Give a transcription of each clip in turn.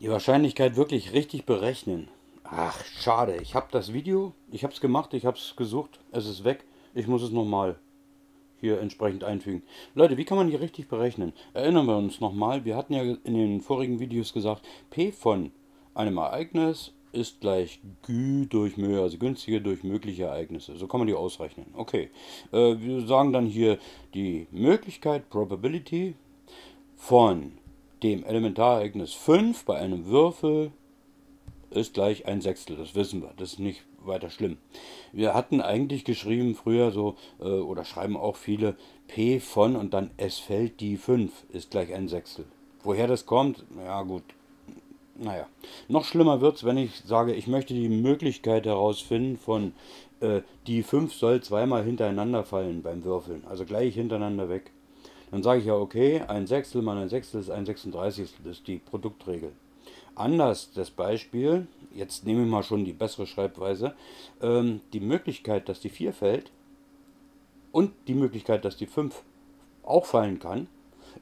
Die Wahrscheinlichkeit wirklich richtig berechnen. Ach, schade. Ich habe das Video, ich habe es gemacht, ich habe es gesucht, es ist weg. Ich muss es nochmal hier entsprechend einfügen. Leute, wie kann man hier richtig berechnen? Erinnern wir uns nochmal, wir hatten ja in den vorigen Videos gesagt, P von einem Ereignis ist gleich Gü durch Mö, also günstige durch mögliche Ereignisse. So kann man die ausrechnen. Okay, äh, wir sagen dann hier die Möglichkeit, Probability von dem Elementarereignis 5 bei einem Würfel ist gleich ein Sechstel. Das wissen wir. Das ist nicht weiter schlimm. Wir hatten eigentlich geschrieben früher so, äh, oder schreiben auch viele, P von und dann es fällt die 5 ist gleich ein Sechstel. Woher das kommt, ja gut, naja. Noch schlimmer wird es, wenn ich sage, ich möchte die Möglichkeit herausfinden von äh, die 5 soll zweimal hintereinander fallen beim Würfeln, also gleich hintereinander weg. Dann sage ich ja, okay, ein Sechstel mal ein Sechstel ist ein 36. Das ist die Produktregel. Anders das Beispiel, jetzt nehme ich mal schon die bessere Schreibweise, ähm, die Möglichkeit, dass die 4 fällt und die Möglichkeit, dass die 5 auch fallen kann,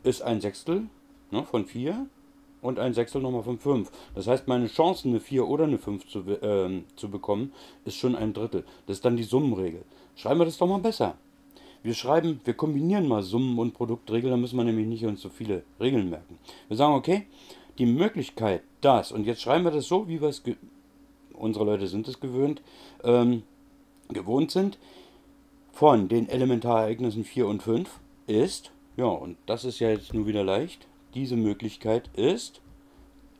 ist ein Sechstel ne, von 4 und ein Sechstel nochmal von 5. Das heißt, meine Chance, eine 4 oder eine 5 zu, äh, zu bekommen, ist schon ein Drittel. Das ist dann die Summenregel. Schreiben wir das doch mal besser. Wir schreiben, wir kombinieren mal Summen und Produktregel, dann müssen wir nämlich nicht uns so viele Regeln merken. Wir sagen, okay, die Möglichkeit, dass, und jetzt schreiben wir das so, wie wir es, unsere Leute sind es gewöhnt, ähm, gewohnt sind, von den Elementarereignissen 4 und 5 ist, ja, und das ist ja jetzt nur wieder leicht, diese Möglichkeit ist,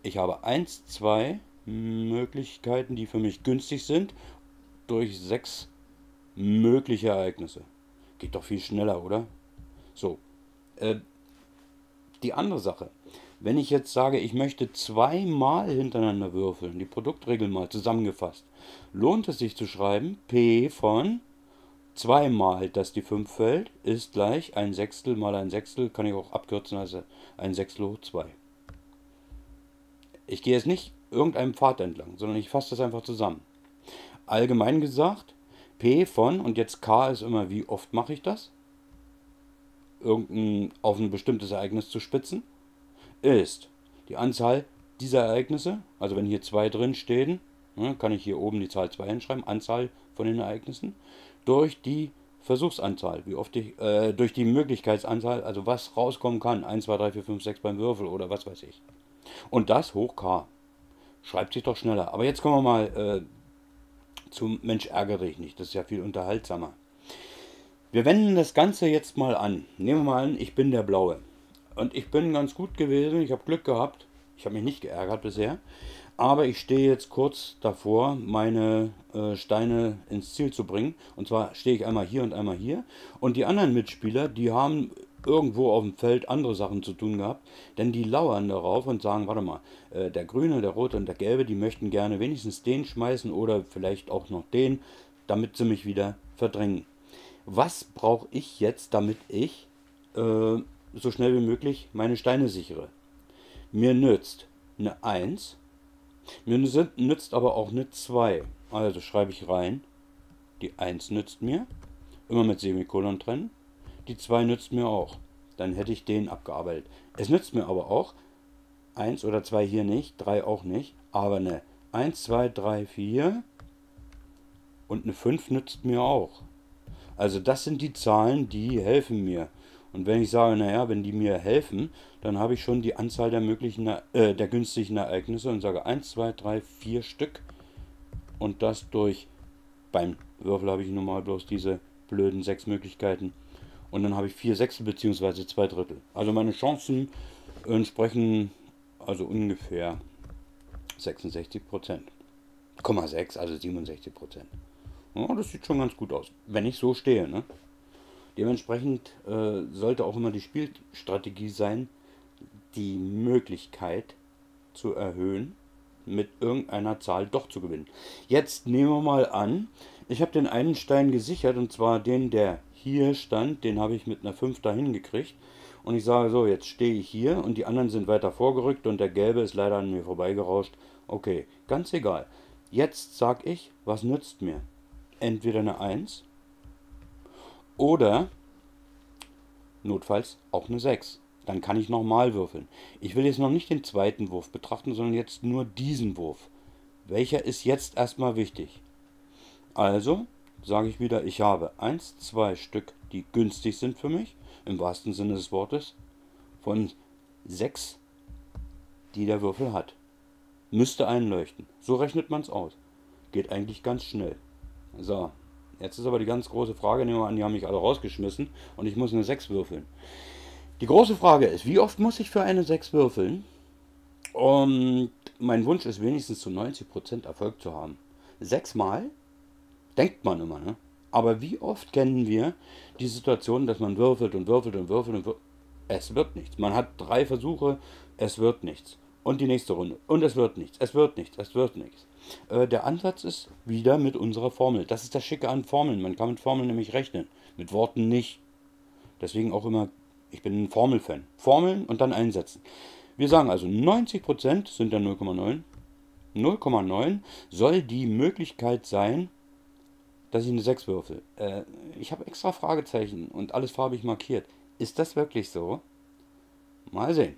ich habe 1, 2 Möglichkeiten, die für mich günstig sind, durch 6 mögliche Ereignisse. Geht doch viel schneller, oder? So. Äh, die andere Sache. Wenn ich jetzt sage, ich möchte zweimal hintereinander würfeln, die Produktregel mal zusammengefasst, lohnt es sich zu schreiben, P von zweimal, dass die 5 fällt, ist gleich ein Sechstel mal ein Sechstel, kann ich auch abkürzen als ein Sechstel hoch 2. Ich gehe jetzt nicht irgendeinem Pfad entlang, sondern ich fasse das einfach zusammen. Allgemein gesagt, P von, und jetzt K ist immer, wie oft mache ich das? Irgendein auf ein bestimmtes Ereignis zu spitzen ist die Anzahl dieser Ereignisse, also wenn hier 2 drin stehen, ne, kann ich hier oben die Zahl 2 hinschreiben, Anzahl von den Ereignissen, durch die Versuchsanzahl, wie oft ich, äh, durch die Möglichkeitsanzahl, also was rauskommen kann, 1, 2, 3, 4, 5, 6 beim Würfel oder was weiß ich. Und das hoch k. Schreibt sich doch schneller. Aber jetzt kommen wir mal äh, zum Mensch ärgere dich nicht, das ist ja viel unterhaltsamer. Wir wenden das Ganze jetzt mal an. Nehmen wir mal an, ich bin der Blaue. Und ich bin ganz gut gewesen, ich habe Glück gehabt. Ich habe mich nicht geärgert bisher. Aber ich stehe jetzt kurz davor, meine äh, Steine ins Ziel zu bringen. Und zwar stehe ich einmal hier und einmal hier. Und die anderen Mitspieler, die haben irgendwo auf dem Feld andere Sachen zu tun gehabt, denn die lauern darauf und sagen, warte mal, äh, der Grüne, der Rote und der Gelbe, die möchten gerne wenigstens den schmeißen oder vielleicht auch noch den, damit sie mich wieder verdrängen. Was brauche ich jetzt, damit ich äh, so schnell wie möglich meine Steine sichere. Mir nützt eine 1, mir nützt aber auch eine 2. Also schreibe ich rein, die 1 nützt mir, immer mit Semikolon trennen, die 2 nützt mir auch. Dann hätte ich den abgearbeitet. Es nützt mir aber auch 1 oder 2 hier nicht, 3 auch nicht, aber eine 1, 2, 3, 4 und eine 5 nützt mir auch. Also das sind die Zahlen, die helfen mir. Und wenn ich sage, naja, wenn die mir helfen, dann habe ich schon die Anzahl der möglichen, äh, der günstigen Ereignisse und sage 1, 2, 3, 4 Stück. Und das durch, beim Würfel habe ich normal bloß diese blöden sechs Möglichkeiten. Und dann habe ich vier Sechstel bzw. zwei Drittel. Also meine Chancen entsprechen also ungefähr 66 Prozent. 6, also 67 Prozent. Ja, das sieht schon ganz gut aus, wenn ich so stehe. Ne? Dementsprechend äh, sollte auch immer die Spielstrategie sein, die Möglichkeit zu erhöhen, mit irgendeiner Zahl doch zu gewinnen. Jetzt nehmen wir mal an, ich habe den einen Stein gesichert und zwar den, der hier stand, den habe ich mit einer 5 dahin gekriegt. Und ich sage so, jetzt stehe ich hier und die anderen sind weiter vorgerückt und der gelbe ist leider an mir vorbeigerauscht. Okay, ganz egal. Jetzt sage ich, was nützt mir? Entweder eine 1 oder notfalls auch eine 6. dann kann ich nochmal würfeln. Ich will jetzt noch nicht den zweiten Wurf betrachten, sondern jetzt nur diesen Wurf. Welcher ist jetzt erstmal wichtig? Also sage ich wieder, ich habe 1, 2 Stück, die günstig sind für mich, im wahrsten Sinne des Wortes, von 6, die der Würfel hat. Müsste einleuchten. So rechnet man es aus. Geht eigentlich ganz schnell. So, jetzt ist aber die ganz große Frage, nehmen wir an, die haben mich alle rausgeschmissen und ich muss eine 6 würfeln. Die große Frage ist, wie oft muss ich für eine 6 würfeln? Und mein Wunsch ist wenigstens zu 90% Erfolg zu haben. Sechsmal? Denkt man immer, ne? Aber wie oft kennen wir die Situation, dass man würfelt und würfelt und würfelt und würfelt? Es wird nichts. Man hat drei Versuche, es wird nichts. Und die nächste Runde. Und es wird nichts. Es wird nichts. Es wird nichts. Äh, der Ansatz ist wieder mit unserer Formel. Das ist das Schicke an Formeln. Man kann mit Formeln nämlich rechnen. Mit Worten nicht. Deswegen auch immer, ich bin ein Formelfan. Formeln und dann einsetzen. Wir sagen also 90% sind ja 0,9. 0,9 soll die Möglichkeit sein, dass ich eine 6 würfel. Äh, ich habe extra Fragezeichen und alles farbig markiert. Ist das wirklich so? Mal sehen.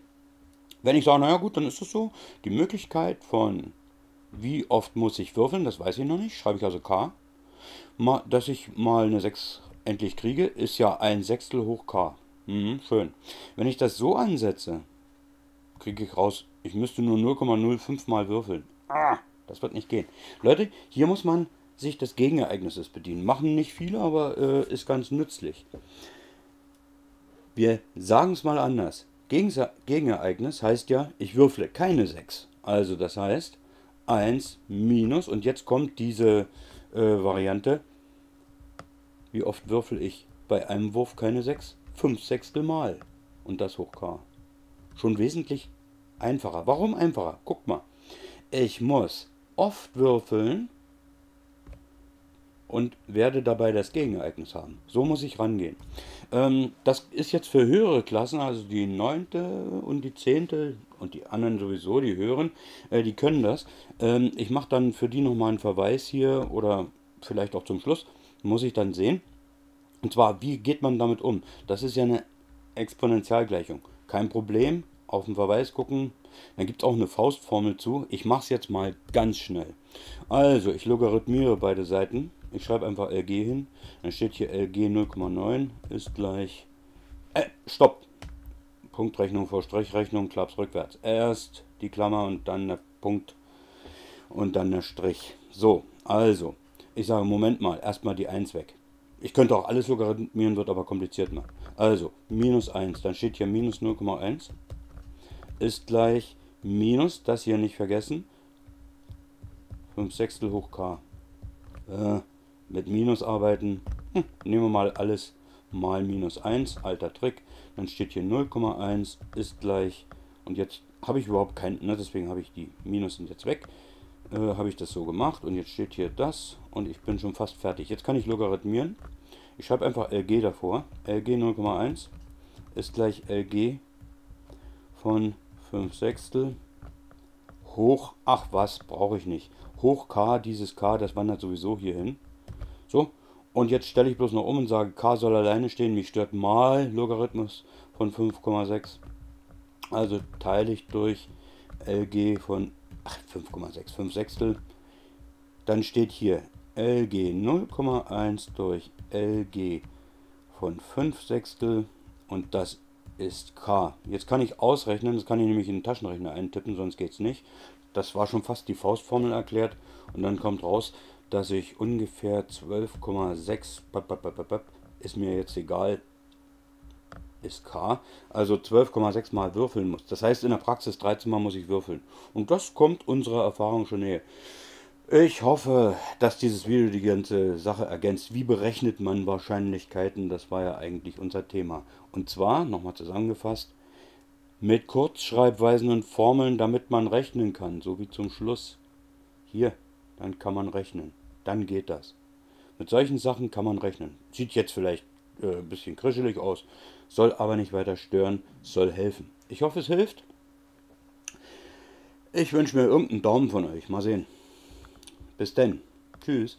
Wenn ich sage, naja gut, dann ist es so. Die Möglichkeit von wie oft muss ich würfeln, das weiß ich noch nicht. Schreibe ich also K. Mal, dass ich mal eine 6 endlich kriege, ist ja ein Sechstel hoch K. Mhm, schön. Wenn ich das so ansetze, kriege ich raus, ich müsste nur 0,05 mal würfeln. Ah, das wird nicht gehen. Leute, hier muss man sich des Gegenereignisses bedienen. Machen nicht viele, aber äh, ist ganz nützlich. Wir sagen es mal anders. Gegenereignis heißt ja, ich würfle keine 6. Also das heißt 1 minus und jetzt kommt diese äh, Variante. Wie oft würfel ich bei einem Wurf keine 6? 5 Sechstel Mal. Und das hoch K. Schon wesentlich einfacher. Warum einfacher? Guck mal. Ich muss oft würfeln und werde dabei das Gegenereignis haben. So muss ich rangehen. Ähm, das ist jetzt für höhere Klassen, also die neunte und die zehnte und die anderen sowieso, die höheren, äh, die können das. Ähm, ich mache dann für die nochmal einen Verweis hier oder vielleicht auch zum Schluss, muss ich dann sehen. Und zwar, wie geht man damit um? Das ist ja eine Exponentialgleichung. Kein Problem, auf den Verweis gucken. Dann gibt es auch eine Faustformel zu. Ich mache es jetzt mal ganz schnell. Also, ich logarithmiere beide Seiten. Ich schreibe einfach LG hin. Dann steht hier LG 0,9 ist gleich. Äh, stopp! Punktrechnung vor Strichrechnung, Klaps rückwärts. Erst die Klammer und dann der Punkt und dann der Strich. So, also, ich sage, Moment mal, erstmal die 1 weg. Ich könnte auch alles logarithmieren, wird aber kompliziert mal. Also, minus 1, dann steht hier minus 0,1 ist gleich minus, das hier nicht vergessen, 5 Sechstel hoch k. Äh, mit Minus arbeiten. Hm, nehmen wir mal alles mal minus 1, alter Trick. Dann steht hier 0,1 ist gleich. Und jetzt habe ich überhaupt kein, ne, deswegen habe ich die Minus sind jetzt weg. Äh, habe ich das so gemacht und jetzt steht hier das und ich bin schon fast fertig. Jetzt kann ich logarithmieren. Ich schreibe einfach LG davor. LG 0,1 ist gleich LG von 5 Sechstel hoch, ach was, brauche ich nicht. Hoch K, dieses K, das wandert sowieso hier hin. So, und jetzt stelle ich bloß noch um und sage, k soll alleine stehen. Mich stört mal Logarithmus von 5,6. Also teile ich durch LG von 5,6, 5 Sechstel. Dann steht hier LG 0,1 durch LG von 5 Sechstel und das ist K. Jetzt kann ich ausrechnen, das kann ich nämlich in den Taschenrechner eintippen, sonst geht es nicht. Das war schon fast die Faustformel erklärt und dann kommt raus, dass ich ungefähr 12,6 ist mir jetzt egal, ist K, also 12,6 mal würfeln muss. Das heißt in der Praxis 13 mal muss ich würfeln. Und das kommt unserer Erfahrung schon näher. Ich hoffe, dass dieses Video die ganze Sache ergänzt. Wie berechnet man Wahrscheinlichkeiten? Das war ja eigentlich unser Thema. Und zwar, nochmal zusammengefasst, mit Kurzschreibweisen und Formeln, damit man rechnen kann, so wie zum Schluss. Hier, dann kann man rechnen dann geht das. Mit solchen Sachen kann man rechnen. Sieht jetzt vielleicht äh, ein bisschen krischelig aus, soll aber nicht weiter stören, soll helfen. Ich hoffe, es hilft. Ich wünsche mir irgendeinen Daumen von euch. Mal sehen. Bis denn. Tschüss.